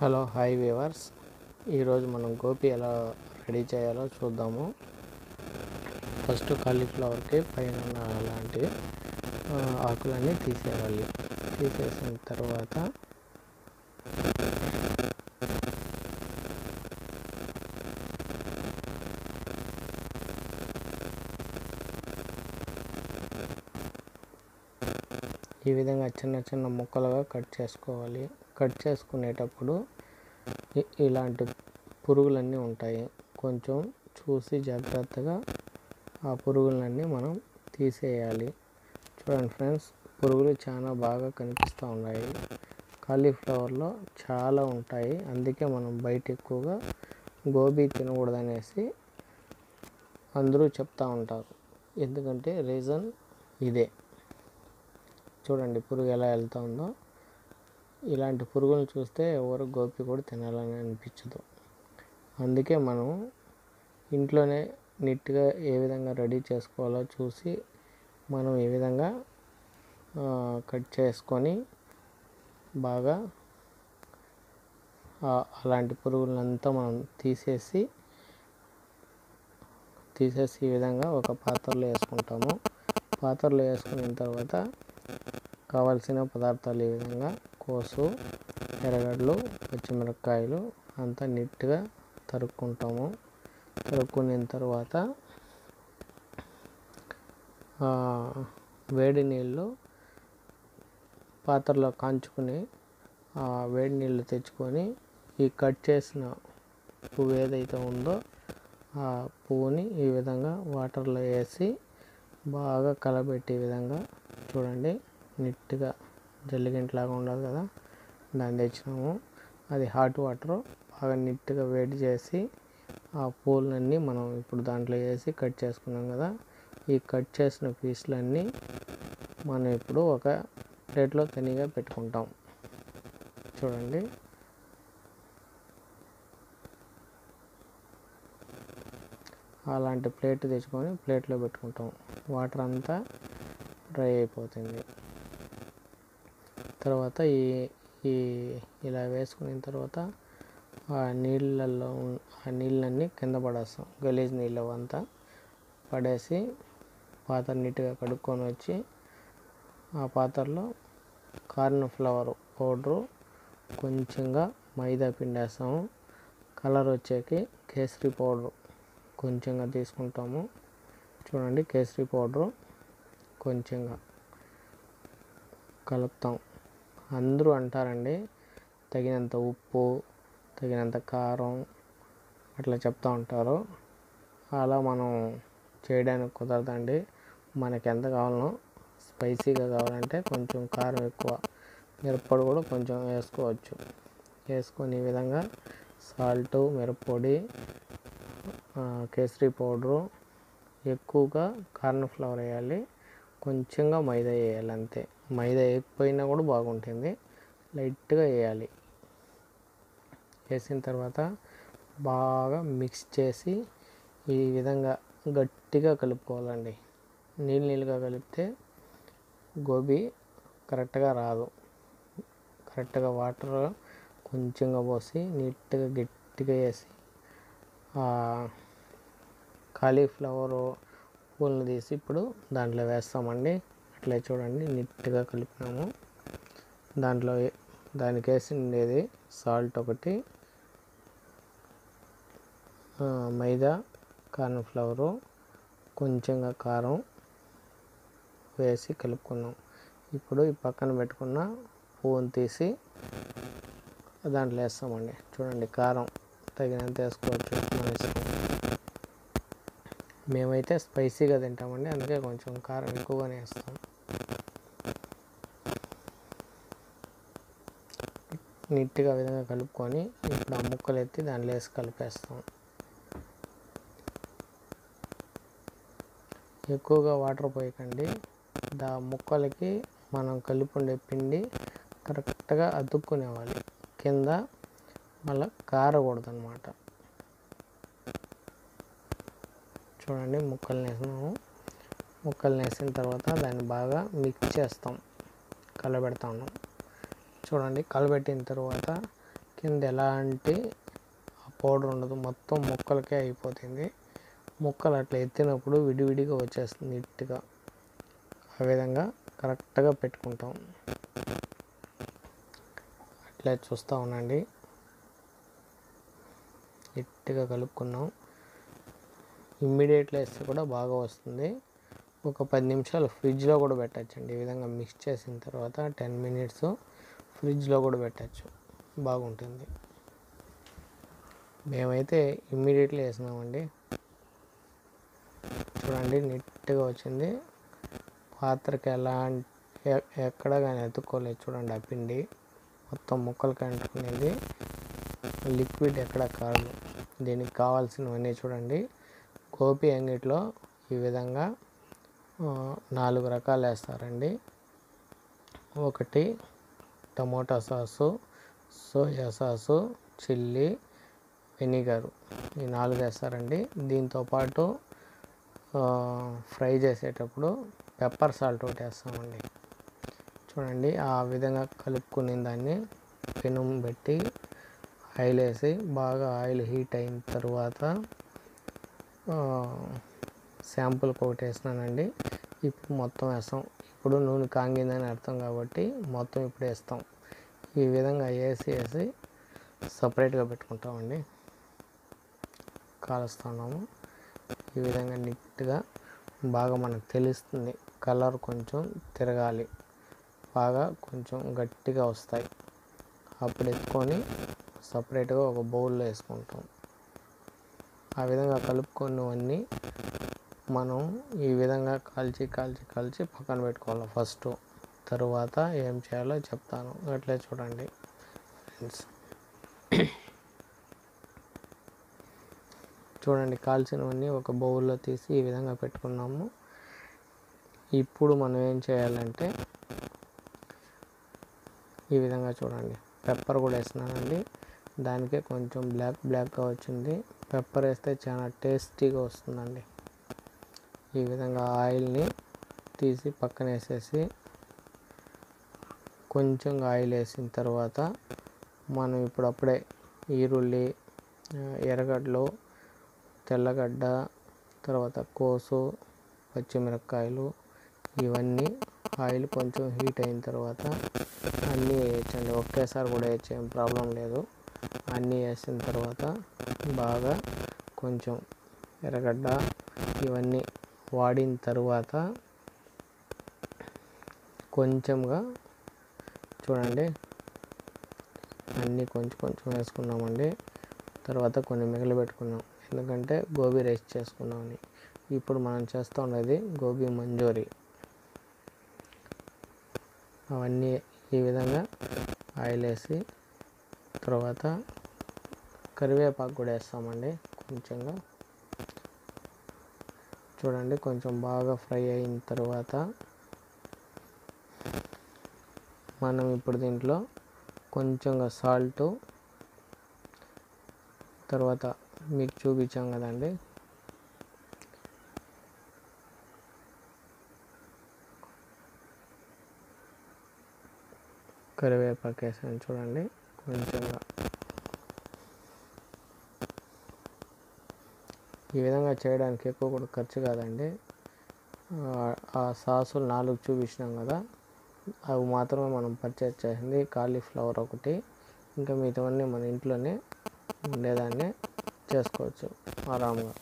Hello hi viewers. ఈరోజు మనం గోపి ఎలా రెడీ చేయాలో చూద్దాము. ఫస్ట్ కాలీఫ్లవర్కి పైన ఉన్న అలాంటి ఆకులన్నీ తీసేయాలి. తీసేసిన తర్వాత ఈ విధంగా చిన్న చిన్న ముక్కలుగా కట్ చేసుకోవాలి. కట్ చేసుకునేటప్పుడు ఇలాంటి పురుగులన్నీ ఉంటాయి. కొంచెం చూసి జాగ్రత్తగా ఆ పురుగులన్నీ మనం తీసేయాలి. చూడండి ఫ్రెండ్స్ పురుగులు చాలా బాగా కనిపిస్తూ ఉన్నాయి. కాలీఫ్లవర్లో చాలా ఉంటాయి. అందుకే మనం బయట ఎక్కువగా గోబీ తినకూడదనేసి అందరూ చెప్తా ఉంటారు. ఎందుకంటే రీజన్ ఇదే. చూడండి పురుగు ఎలా వెళ్తూ ఉందో ఇలాంటి పురుగులను చూస్తే ఎవరు గోపి కూడా తినాలని అనిపించదు. అందుకే మనం ఇంట్లోనే నీట్గా ఏ విధంగా రెడీ చేసుకోవాలో చూసి మనం ఏ విధంగా కట్ చేసుకొని బాగా అలాంటి పురుగులంతా మనం తీసేసి తీసేసి ఈ విధంగా ఒక పాత్రలో వేసుకుంటాము. పాత్రలో వేసుకున్న తర్వాత కావలసిన పదార్థాలు ఈ విధంగా కోసు ఎర్రగడ్డలు పచ్చిమిరపకాయలు అంతా నీట్గా తరుక్కుంటాము. తరుక్కున్న తర్వాత వేడి నీళ్ళు పాత్రలో కాంచుకుని ఆ వేడి నీళ్ళు తెచ్చుకొని ఈ కట్ చేసిన పువ్వు ఏదైతే ఉందో ఆ పువ్వుని ఈ విధంగా వాటర్లో వేసి బాగా కలబెట్టే విధంగా చూడండి నీట్గా జల్లిగింట్లాగా ఉండదు కదా దాన్ని తెచ్చినాము. అది హాట్ వాటర్ బాగా నీట్గా వేడి చేసి ఆ పూలన్నీ మనం ఇప్పుడు దాంట్లో వేసి కట్ చేసుకున్నాం కదా ఈ కట్ చేసిన పీసులన్నీ మనం ఇప్పుడు ఒక ప్లేట్లో తనిగా పెట్టుకుంటాం. చూడండి. అలాంటి ప్లేట్ తెచ్చుకొని ప్లేట్లో పెట్టుకుంటాం. వాటర్ అంతా డ్రై అయిపోతుంది. తర్వాత ఈ ఈ ఇలా వేసుకున్న తర్వాత ఆ నీళ్ళల్లో ఆ నీళ్ళన్నీ కింద పడేస్తాం. గలీజ్ నీళ్ళు అంతా పడేసి పాత్ర నీట్గా కడుక్కొని వచ్చి ఆ పాత్రలో కార్న్ ఫ్లవర్ పౌడరు కొంచెంగా మైదా పిండేస్తాము. కలర్ వచ్చేకి కేసరి పౌడరు కొంచెంగా తీసుకుంటాము. చూడండి కేసరి పౌడరు కొంచెంగా కలుపుతాం. అందరూ అంటారండి తగినంత ఉప్పు తగినంత కారం అట్లా చెప్తూ ఉంటారు. అలా మనం చేయడానికి కుదరదండి. మనకి ఎంత కావాలనో స్పైసీగా కావాలంటే కొంచెం కారం ఎక్కువ మిరప్పొడి కూడా కొంచెం వేసుకోవచ్చు. వేసుకొని ఈ విధంగా సాల్ట్ మిరప్పొడి కేసరి పౌడరు ఎక్కువగా కార్న్ ఫ్లవర్ వేయాలి. కొంచెంగా మైదా వేయాలి అంతే. మైదా వేయకపోయినా కూడా బాగుంటుంది. లైట్గా వేయాలి వేసిన తర్వాత బాగా మిక్స్ చేసి ఈ విధంగా గట్టిగా కలుపుకోవాలండి. నీళ్ళు నీళ్ళుగా కలిపితే గోబీ కరెక్ట్గా రాదు. కరెక్ట్గా వాటర్ కొంచెంగా పోసి నీట్గా గట్టిగా వేసి కాలీఫ్లవరు కాలీఫ్లవర్ పూలను తీసి ఇప్పుడు దాంట్లో వేస్తామండి. అట్లా చూడండి నీట్గా కలిపినాము. దాంట్లో దానికి దానికి వేసిండేది సాల్ట్ ఒకటి మైదా కార్న్ఫ్లవరు కొంచెంగా కారం వేసి కలుపుకున్నాం. ఇప్పుడు ఈ పక్కన పెట్టుకున్న పువ్వును తీసి దాంట్లో వేస్తామండి. చూడండి కారం తగినంత వేసుకోవచ్చు మన ఇష్టం మేమైతే స్పైసీగా తింటామండి అందుకే కొంచెం కారం ఎక్కువగానే వేస్తాం. నీట్గా విధంగా కలుపుకొని ఇప్పుడు ఆ ముక్కలు ఎత్తి దాంట్లో వేసి కలిపేస్తాం. ఎక్కువగా వాటర్ పోయకండి. దా ముక్కలకి మనం కలుపుండే పిండి కరెక్ట్గా అతుక్కునేవాలి. కింద మళ్ళీ కారకూడదు అనమాట చూడండి ముక్కలు వేసినాము ముక్కలు వేసిన తర్వాత దాన్ని బాగా మిక్స్ చేస్తాం. కలబెడతా ఉన్నాం. చూడండి కలబెట్టిన తర్వాత కింద ఎలాంటి పౌడర్ ఉండదు మొత్తం ముక్కలకే అయిపోతుంది. ముక్కలు అట్లా ఎత్తినప్పుడు విడివిడిగా వచ్చేస్తుంది నీట్గా. ఆ విధంగా కరెక్ట్గా పెట్టుకుంటాం. అట్లా చూస్తూ ఉండండి. నీట్గా కలుపుకున్నాం. ఇమ్మీడియట్లో వేస్తే కూడా బాగా వస్తుంది. ఒక పది నిమిషాలు ఫ్రిడ్జ్లో కూడా పెట్టచ్చండి. ఈ విధంగా మిక్స్ చేసిన తర్వాత టెన్ మినిట్స్ ఫ్రిడ్జ్లో కూడా పెట్టచ్చు. బాగుంటుంది. మేమైతే ఇమ్మీడియట్లీ వేసినామండి. చూడండి నీట్గా వచ్చింది. పాత్రకి ఎలా ఎక్కడ కానీ ఎత్తుక్కోలేదు చూడండి ఆ పిండి. మొత్తం ముక్కలకి అంటుకునేది లిక్విడ్ ఎక్కడ కాదు. దీనికి కావాల్సినవన్నీ చూడండి. గోపి అంగిట్లో ఈ విధంగా నాలుగు రకాలు వేస్తారండి. ఒకటి tomato sauce soya sauce chilli vinegar. ఈ నాలుగు వేస్తారండి. దీంతో పాటు ఫ్రై చేసేటప్పుడు పెప్పర్ సాల్ట్ ఒకటి వేస్తామండి. చూడండి ఆ విధంగా కలుపుకునే దాన్ని పెనుం పెట్టి ఆయిల్ వేసి బాగా ఆయిల్ హీట్ అయిన తర్వాత శాంపుల్కి ఒకటి వేసినానండి ఇప్పుడు మొత్తం వేస్తాం. ఇప్పుడు నూనె కాంగిందని అర్థం కాబట్టి మొత్తం ఇప్పుడు వేస్తాం. ఈ విధంగా వేసి వేసి సపరేట్గా పెట్టుకుంటామండి. కాలుస్తున్నాము. ఈ విధంగా నీట్గా బాగా మనకు తెలుస్తుంది. కలర్ కొంచెం తిరగాలి. బాగా కొంచెం గట్టిగా వస్తాయి. అప్పుడు ఎత్తుకొని సపరేట్గా ఒక బౌల్లో వేసుకుంటాం. ఆ విధంగా కలుపుకున్నవన్నీ మనం ఈ విధంగా కాల్చి కాల్చి కాల్చి పక్కన పెట్టుకోవాలి ఫస్ట్ తరువాత ఏం చేయాలో చెప్తాను. అట్లే చూడండి ఫ్రెండ్స్ చూడండి కాల్చినవన్నీ ఒక బౌల్లో తీసి ఈ విధంగా పెట్టుకున్నాము. ఇప్పుడు మనం ఏం చేయాలంటే ఈ విధంగా చూడండి పెప్పర్ కూడా వేసినానండి దానికే కొంచెం బ్లాక్ బ్లాక్గా వచ్చింది. పెప్పర్ వేస్తే చాలా టేస్టీగా వస్తుందండి. ఈ విధంగా ఆయిల్ని తీసి పక్కన వేసేసి కొంచెం ఆయిల్ వేసిన తర్వాత మనం ఇప్పుడు అప్పుడే ఈరుల్లి ఎర్రగడ్డలు తెల్లగడ్డ తర్వాత కోసు పచ్చిమిరపకాయలు ఇవన్నీ ఆయిల్ కొంచెం హీట్ అయిన తర్వాత అన్నీ వేయచ్చండి. ఒకేసారి కూడా వేయచ్చు ప్రాబ్లం లేదు. అన్నీ వేసిన తర్వాత బాగా కొంచెం ఎర్రగడ్డ ఇవన్నీ వాడిన తర్వాత కొంచెంగా చూడండి. అన్నీ కొంచెం కొంచెం వేసుకున్నామండి. తర్వాత కొన్ని మిగిలి పెట్టుకున్నాం. ఎందుకంటే గోబీ రైస్ చేసుకున్నామని. ఇప్పుడు మనం చేస్తూ ఉండేది గోబీ మంజూరి. అవన్నీ ఈ విధంగా ఆయిల్ వేసి తర్వాత కరివేపాకు కూడా వేస్తామండి. కొంచెంగా చూడండి కొంచెం బాగా ఫ్రై అయిన తర్వాత మనం ఇప్పుడు దీంట్లో కొంచెంగా సాల్ట్ తర్వాత మీకు చూపించాం కదండి. కరివేపాకు వేసాను చూడండి కొంచెంగా ఈ విధంగా చేయడానికి ఎక్కువ కూడా ఖర్చు కాదండి. ఆ సాసులు నాలుగు చూపించినాం కదా అవి మాత్రమే మనం పర్చేజ్ చేసింది కాలీఫ్లవర్ ఒకటి. ఇంకా మిగతావన్నీ మన ఇంట్లోనే ఉండేదాన్ని చేసుకోవచ్చు ఆరాముగా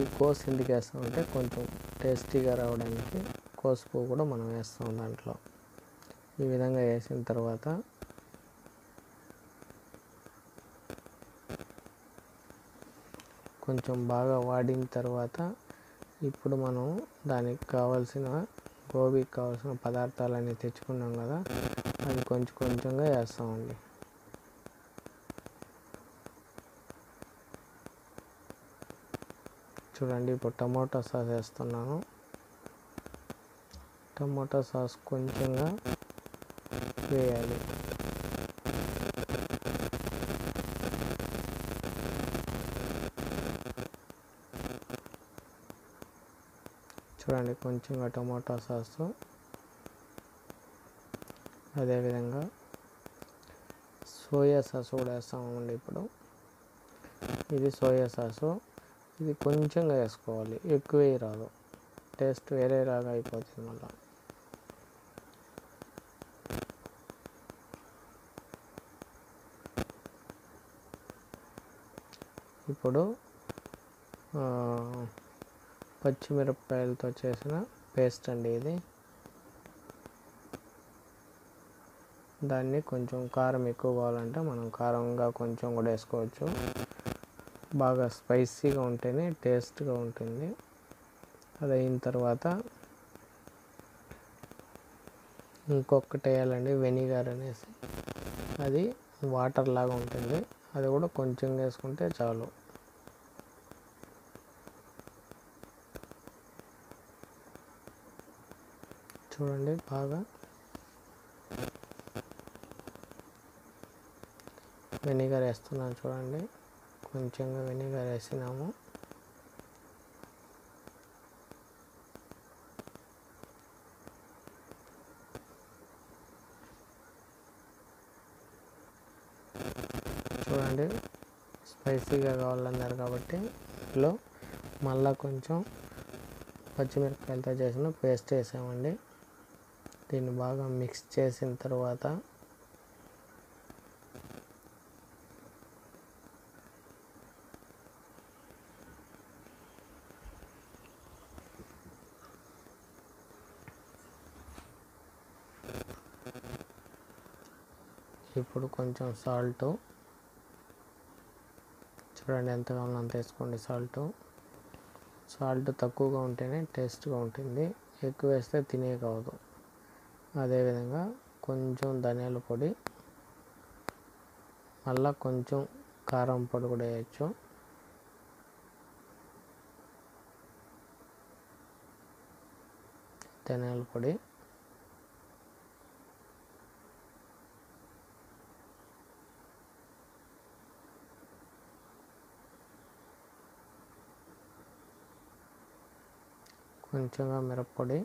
ఈ కోస్ ఎందుకు వేస్తామంటే కొంచెం టేస్టీగా రావడానికి కోసు పువ్వు కూడా మనం వేస్తాం దాంట్లో. ఈ విధంగా వేసిన తర్వాత కొంచెం బాగా వాడిన తర్వాత ఇప్పుడు మనం దానికి కావాల్సిన గోబీకి కావాల్సిన పదార్థాలన్నీ తెచ్చుకున్నాం కదా అది కొంచెం కొంచెంగా వేస్తామండి. చూడండి ఇప్పుడు టమాటో సాస్ వేస్తున్నాను. టమాటో సాస్ కొంచెంగా వేయాలి. చూడండి కొంచెంగా టమాటా సాస్. అదేవిధంగా సోయా సాస్ కూడా వేస్తామండి ఇప్పుడు. ఇది సోయా సాసు. ఇది కొంచెంగా వేసుకోవాలి ఎక్కువే రాదు. టేస్ట్ వేరే రాగా అయిపోతుంది మళ్ళీ. ఇప్పుడు పచ్చిమిరపకాయలతో చేసిన పేస్ట్ అండి ఇది. దాన్ని కొంచెం కారం ఎక్కువ కావాలంటే మనం కారంగా కొంచెం కూడా వేసుకోవచ్చు. బాగా స్పైసీగా ఉంటేనే టేస్ట్గా ఉంటుంది. అది అయిన తర్వాత ఇంకొకటి వేయాలండి వెనిగర్ అనేసి. అది వాటర్ లాగా ఉంటుంది. అది కూడా కొంచెం వేసుకుంటే చాలు. చూడండి బాగా. వెనిగర్ వేస్తున్నాను చూడండి. కొంచెంగా వెనిగర్ వేసినాము. చూడండి స్పైసీగా కావాలన్నారు కాబట్టి ఇందులో మళ్ళీ కొంచెం పచ్చిమిరపకాయలతో చేసిన పేస్ట్ వేసామండి. దీన్ని బాగా మిక్స్ చేసిన తర్వాత ఇప్పుడు కొంచెం సాల్ట్ చూడండి ఎంత కావాలో అంత వేసుకోండి సాల్ట్ సాల్ట్ తక్కువగా ఉంటేనే టేస్ట్గా ఉంటుంది. ఎక్కువ వేస్తే తినే అదేవిధంగా కొంచెం ధనియాల పొడి మళ్ళా కొంచెం కారం పొడి కూడా వేయచ్చు. ధనియాల పొడి కొంచెంగా మిరప్పొడి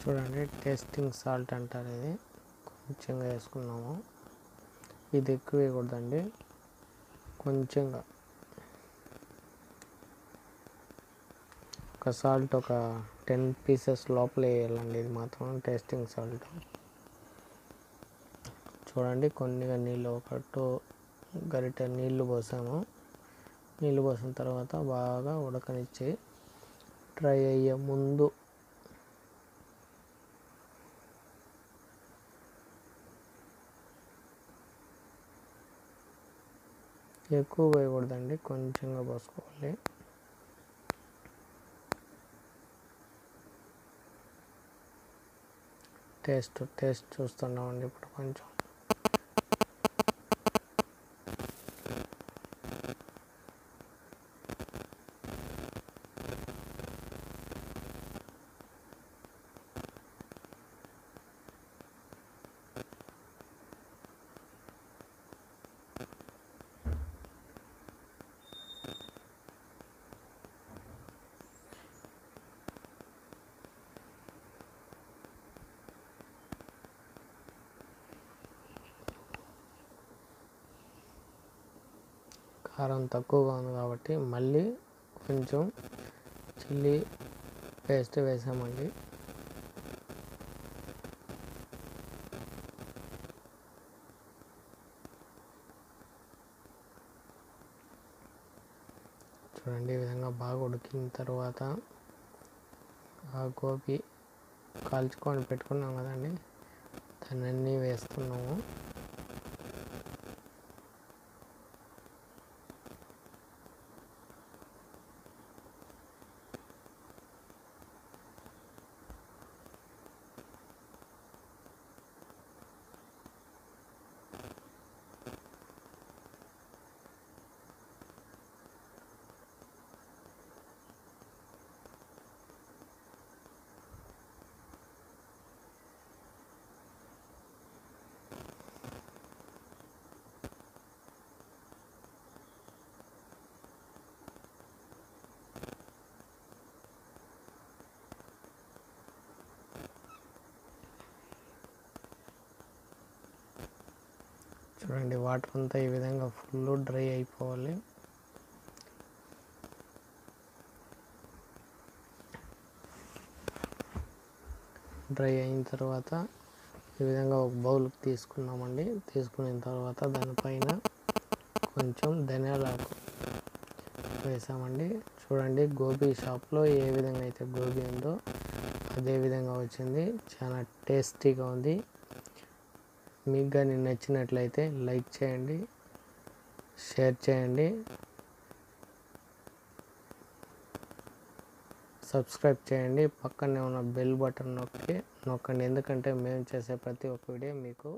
చూడండి టేస్టింగ్ సాల్ట్ అంటారు ఇది. కొంచెంగా వేసుకున్నాము. ఇది ఎక్కువ వేయకూడదండి. కొంచెంగా. ఒక సాల్ట్ ఒక టెన్ పీసెస్ లోపల వేయాలండి. ఇది మాత్రం టేస్టింగ్ సాల్ట్. చూడండి కొన్నిగా నీళ్ళు ఒక టూ గరిటె నీళ్ళు పోసాము. నీళ్ళు పోసిన తర్వాత బాగా ఉడకనిచ్చి డ్రై అయ్యే ముందు ఎక్కువ పోయకూడదండి కొంచెంగా పోసుకోవాలి. టేస్ట్ టేస్ట్ చూస్తున్నామండి ఇప్పుడు కొంచెం. కారం తక్కువగా ఉంది కాబట్టి మళ్ళీ కొంచెం చిల్లీ పేస్ట్ వేసామండి. చూడండి ఈ విధంగా బాగా ఉడికిన తర్వాత ఆ గోబీ కాల్చుకొని పెట్టుకున్నాం కదండి. దాన్ని వేస్తున్నాము. చూడండి వాటర్ అంతా ఈ విధంగా ఫుల్ డ్రై అయిపోవాలి. డ్రై అయిన తర్వాత ఈ విధంగా ఒక బౌల్కి తీసుకున్నామండి. తీసుకున్న తర్వాత దానిపైన కొంచెం ధనియాలకు వేసామండి. చూడండి గోబీ షాప్లో ఏ విధంగా అయితే గోబీ ఉందో అదే విధంగా వచ్చింది. చాలా టేస్టీగా ఉంది. మీకు కానీ నచ్చినట్లయితే లైక్ చేయండి షేర్ చేయండి సబ్స్క్రైబ్ చేయండి. పక్కనే ఉన్న బెల్ బటన్ నొక్కి నొక్కండి. ఎందుకంటే మేము చేసే ప్రతి ఒక్క వీడియో మీకు